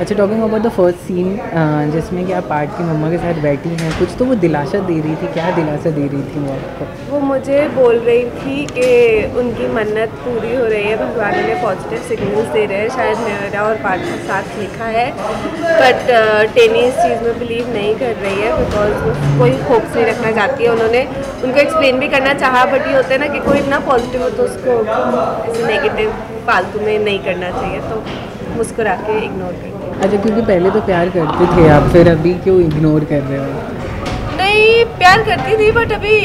अच्छा talking about the first scene जिसमें कि आप पार्ट की मम्मा के साथ बैठी हैं, कुछ तो वो दिलासा दे रही थी, क्या दिलासा दे रही थी वो आपको? वो मुझे बोल रही थी कि उनकी मन्नत पूरी हो रही है, भगवान उन्हें पॉजिटिव सिग्नल्स दे रहे हैं, शायद मेरा और पार्ट के साथ लिखा है बट टेनी इस चीज़ में बिलीव नहीं कर रही है बिकॉज़ कोई होप्स नहीं रखना चाहती है। उन्होंने, उनको एक्सप्लेन भी करना चाहा बट ये होता है ना कि कोई इतना पॉजिटिव हो तो उसको नेगेटिव फालतू में नहीं करना चाहिए तो मुस्कुरा के इग्नोर करती हूँ अच्छा क्योंकि पहले तो प्यार करते थे आप, फिर अभी क्यों इग्नोर कर रहे हो? नहीं, प्यार करती थी बट अभी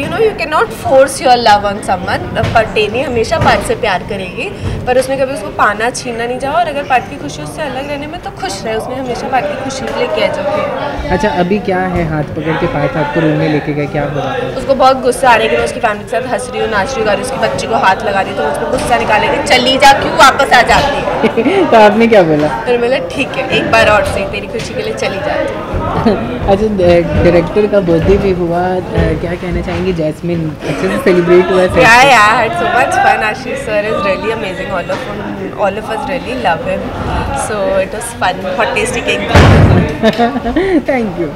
you know you can not force your love on someone पर टेनी हमेशा पार्ट से प्यार करेगी पर उसने कभी उसको पाना छीनना नहीं चाहा और अगर पार्ट की खुशी उससे अलग रहने में तो खुश रहे। उसने हमेशा पार्ट की खुशी के लिए किया जो अच्छा अभी क्या है? हाथ पकड़ के पार्थ आपको रूम में लेके गए क्या हो रहा है? उसको बहुत गुस्सा आ रहा है कि मैं उसकी फैमिली के साथ हंस रही हूँ नाच रही हूँ उसके बच्चे को हाथ लगा रही तो उसको गुस्सा निकालेगी चली जा क्यों वापस आ जाती है? तो आपने क्या बोला? फिर बोला ठीक है एक बार और से तेरी खुशी के लिए चली जाती अच्छा डायरेक्टर का बर्थडे भी हुआ क्या कहना चाहेंगे? कि जैस्मिन अच्छे से सेलिब्रेट हुआ sir I had so much fun Ashish sir is really amazing all of all of us really love him so it was fun for tasty cake thank you